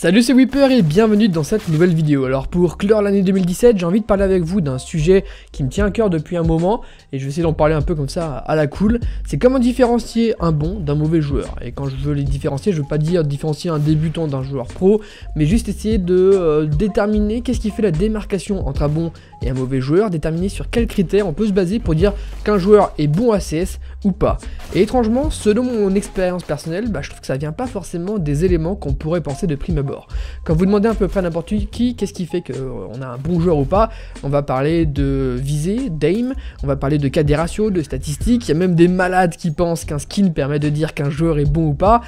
Salut c'est Whipper et bienvenue dans cette nouvelle vidéo. Alors pour clore l'année 2017, j'ai envie de parler avec vous d'un sujet qui me tient à cœur depuis un moment et je vais essayer d'en parler un peu comme ça à la cool. C'est comment différencier un bon d'un mauvais joueur. Et quand je veux les différencier, je veux pas dire différencier un débutant d'un joueur pro, mais juste essayer de euh, déterminer qu'est-ce qui fait la démarcation entre un bon et un mauvais joueur, déterminer sur quels critères on peut se baser pour dire qu'un joueur est bon à CS ou pas. Et étrangement, selon mon expérience personnelle, bah, je trouve que ça vient pas forcément des éléments qu'on pourrait penser de prime abord. Quand vous demandez à peu près n'importe qui, qu'est-ce qui fait qu'on a un bon joueur ou pas, on va parler de visée, d'aim, on va parler de cas des ratios, de statistiques, il y a même des malades qui pensent qu'un skin permet de dire qu'un joueur est bon ou pas.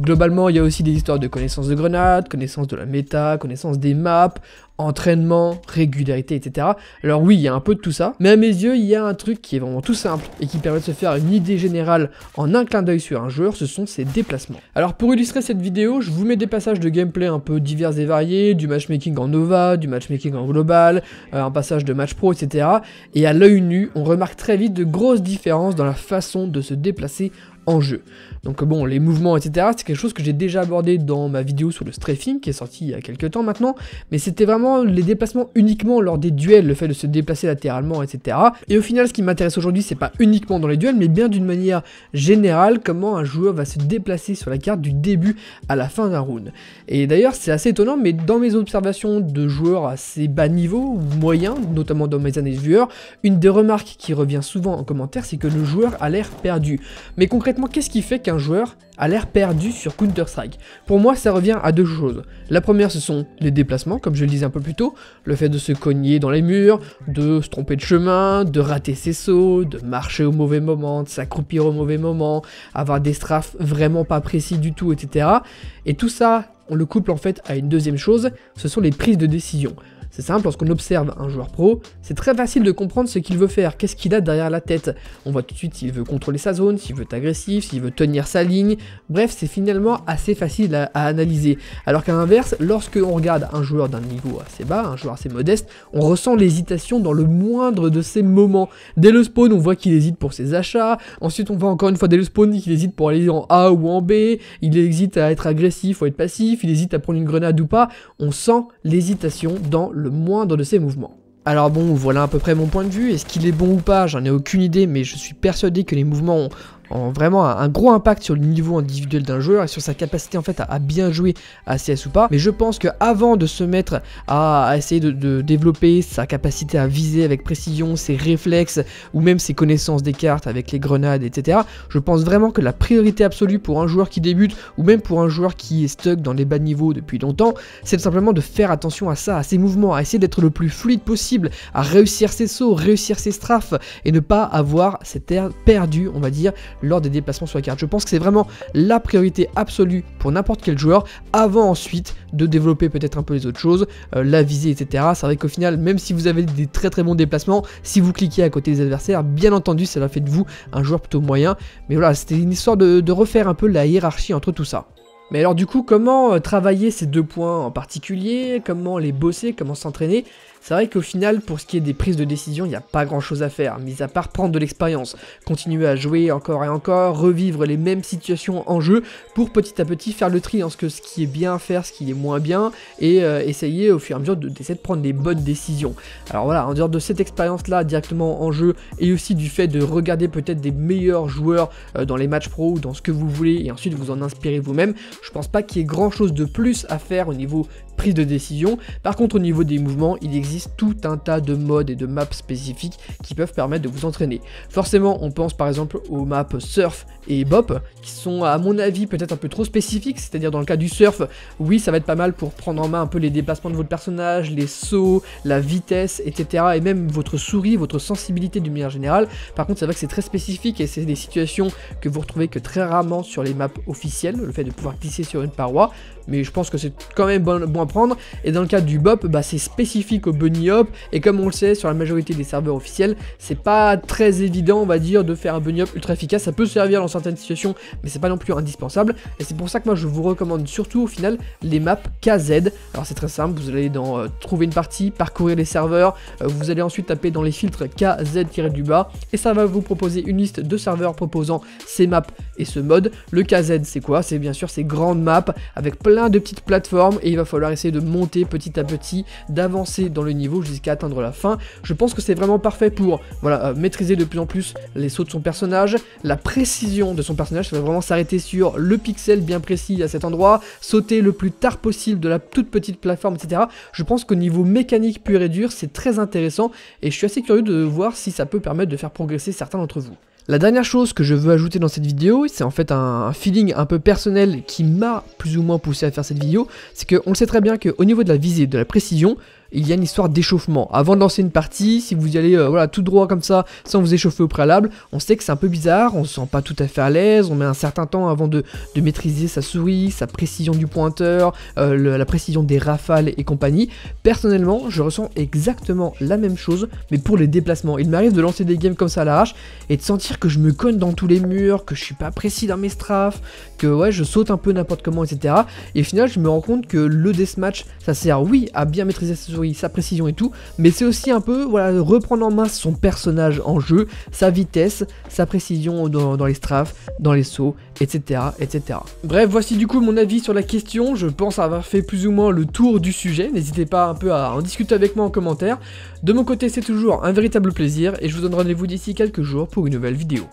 Globalement, il y a aussi des histoires de connaissance de grenades, connaissance de la méta, connaissance des maps, entraînement, régularité, etc. Alors oui, il y a un peu de tout ça, mais à mes yeux, il y a un truc qui est vraiment tout simple et qui permet de se faire une idée générale en un clin d'œil sur un joueur, ce sont ses déplacements. Alors pour illustrer cette vidéo, je vous mets des passages de gameplay un peu divers et variés, du matchmaking en Nova, du matchmaking en global, euh, un passage de match pro, etc. Et à l'œil nu, on remarque très vite de grosses différences dans la façon de se déplacer en jeu. Donc bon, les mouvements, etc., c'est quelque chose que j'ai déjà abordé dans ma vidéo sur le strafing, qui est sortie il y a quelques temps maintenant, mais c'était vraiment les déplacements uniquement lors des duels, le fait de se déplacer latéralement, etc. Et au final, ce qui m'intéresse aujourd'hui, c'est pas uniquement dans les duels, mais bien d'une manière générale, comment un joueur va se déplacer sur la carte du début à la fin d'un round. Et d'ailleurs, c'est assez étonnant, mais dans mes observations de joueurs assez bas niveau, ou moyens, notamment dans mes années de viewers, une des remarques qui revient souvent en commentaire, c'est que le joueur a l'air perdu. Mais concrètement, qu'est-ce qui fait qu'un joueur a l'air perdu sur Counter-Strike? Pour moi, ça revient à deux choses. La première, ce sont les déplacements, comme je le disais un peu plus tôt, le fait de se cogner dans les murs, de se tromper de chemin, de rater ses sauts, de marcher au mauvais moment, de s'accroupir au mauvais moment, avoir des strafs vraiment pas précis du tout, etc. Et tout ça, on le couple en fait à une deuxième chose, ce sont les prises de décision. C'est simple, lorsqu'on observe un joueur pro, c'est très facile de comprendre ce qu'il veut faire, qu'est-ce qu'il a derrière la tête? On voit tout de suite s'il veut contrôler sa zone, s'il veut être agressif, s'il veut tenir sa ligne. Bref, c'est finalement assez facile à, analyser. Alors qu'à l'inverse, lorsque on regarde un joueur d'un niveau assez bas, un joueur assez modeste, on ressent l'hésitation dans le moindre de ses moments. Dès le spawn, on voit qu'il hésite pour ses achats. Ensuite, on voit encore une fois dès le spawn qu'il hésite pour aller en A ou en B. Il hésite à être agressif ou être passif. Il hésite à prendre une grenade ou pas. On sent l'hésitation dans le moindre de ses mouvements. Alors bon, voilà à peu près mon point de vue. Est-ce qu'il est bon ou pas J'en ai aucune idée, mais je suis persuadé que les mouvements ont ont vraiment un gros impact sur le niveau individuel d'un joueur et sur sa capacité en fait à, bien jouer à CS ou pas. Mais je pense qu'avant de se mettre à, essayer de, développer sa capacité à viser avec précision, ses réflexes ou même ses connaissances des cartes avec les grenades, etc. Je pense vraiment que la priorité absolue pour un joueur qui débute ou même pour un joueur qui est stuck dans les bas niveaux depuis longtemps, c'est simplement de faire attention à ça, à ses mouvements, à essayer d'être le plus fluide possible, à réussir ses sauts, réussir ses strafes et ne pas avoir cette air perdu, on va dire, lors des déplacements sur la carte. Je pense que c'est vraiment la priorité absolue pour n'importe quel joueur, avant ensuite de développer peut-être un peu les autres choses, euh, la visée, etc. C'est vrai qu'au final, même si vous avez des très très bons déplacements, si vous cliquez à côté des adversaires, bien entendu, ça va fait de vous un joueur plutôt moyen. Mais voilà, c'était une histoire de refaire un peu la hiérarchie entre tout ça. Mais alors du coup, comment euh, travailler ces deux points en particulier? Comment les bosser? Comment s'entraîner? C'est vrai qu'au final, pour ce qui est des prises de décision, il n'y a pas grand chose à faire, mis à part prendre de l'expérience, continuer à jouer encore et encore, revivre les mêmes situations en jeu, pour petit à petit faire le tri entre ce qui est bien à faire, ce qui est moins bien, et euh, essayer au fur et à mesure d'essayer de, prendre des bonnes décisions. Alors voilà, en dehors de cette expérience-là directement en jeu, et aussi du fait de regarder peut-être des meilleurs joueurs euh, dans les matchs pro ou dans ce que vous voulez, et ensuite vous en inspirer vous-même, je pense pas qu'il y ait grand chose de plus à faire au niveau prise de décision. Par contre, au niveau des mouvements, il existe tout un tas de modes et de maps spécifiques qui peuvent permettre de vous entraîner. Forcément, on pense par exemple aux maps surf et bop, qui sont à mon avis peut-être un peu trop spécifiques, c'est-à-dire dans le cas du surf, oui, ça va être pas mal pour prendre en main un peu les déplacements de votre personnage, les sauts, la vitesse, etc. Et même votre souris, votre sensibilité d'une manière générale. Par contre, c'est vrai que c'est très spécifique et c'est des situations que vous retrouvez que très rarement sur les maps officielles, le fait de pouvoir glisser sur une paroi. Mais je pense que c'est quand même bon, bon prendre. Et dans le cas du BOP, bah, c'est spécifique au bunny hop. Et comme on le sait, sur la majorité des serveurs officiels, c'est pas très évident, on va dire, de faire un bunny hop ultra efficace. Ça peut servir dans certaines situations, mais c'est pas non plus indispensable. Et c'est pour ça que moi, je vous recommande surtout au final les maps KZ. Alors c'est très simple, vous allez dans euh, trouver une partie, parcourir les serveurs, euh, vous allez ensuite taper dans les filtres KZ-du bas, et ça va vous proposer une liste de serveurs proposant ces maps et ce mode. Le KZ, c'est quoi? C'est bien sûr ces grandes maps avec plein de petites plateformes, et il va falloir essayer de monter petit à petit, d'avancer dans le niveau jusqu'à atteindre la fin. Je pense que c'est vraiment parfait pour voilà, euh, maîtriser de plus en plus les sauts de son personnage, la précision de son personnage, ça va vraiment s'arrêter sur le pixel bien précis à cet endroit, sauter le plus tard possible de la toute petite plateforme, etc. Je pense qu'au niveau mécanique pur et dur, c'est très intéressant, et je suis assez curieux de voir si ça peut permettre de faire progresser certains d'entre vous. La dernière chose que je veux ajouter dans cette vidéo, c'est en fait un, feeling un peu personnel qui m'a plus ou moins poussé à faire cette vidéo, c'est qu'on le sait très bien qu'au niveau de la visée, de la précision, il y a une histoire d'échauffement. Avant de lancer une partie, si vous y allez euh, tout droit comme ça, sans vous échauffer au préalable, on sait que c'est un peu bizarre, on se sent pas tout à fait à l'aise, on met un certain temps avant de, maîtriser sa souris, sa précision du pointeur, euh, la précision des rafales et compagnie. Personnellement, je ressens exactement la même chose, mais pour les déplacements. Il m'arrive de lancer des games comme ça à l'arrache et de sentir que je me cogne dans tous les murs, que je suis pas précis dans mes strafes, que ouais, je saute un peu n'importe comment, etc. Et au final, je me rends compte que le deathmatch, ça sert, oui, à bien maîtriser sa souris, sa précision et tout, mais c'est aussi un peu voilà, reprendre en main son personnage en jeu, sa vitesse, sa précision dans, les strafes, dans les sauts, etc., etc. Bref, voici du coup mon avis sur la question, je pense avoir fait plus ou moins le tour du sujet, n'hésitez pas un peu à en discuter avec moi en commentaire. De mon côté, c'est toujours un véritable plaisir, et je vous donne rendez-vous d'ici quelques jours pour une nouvelle vidéo.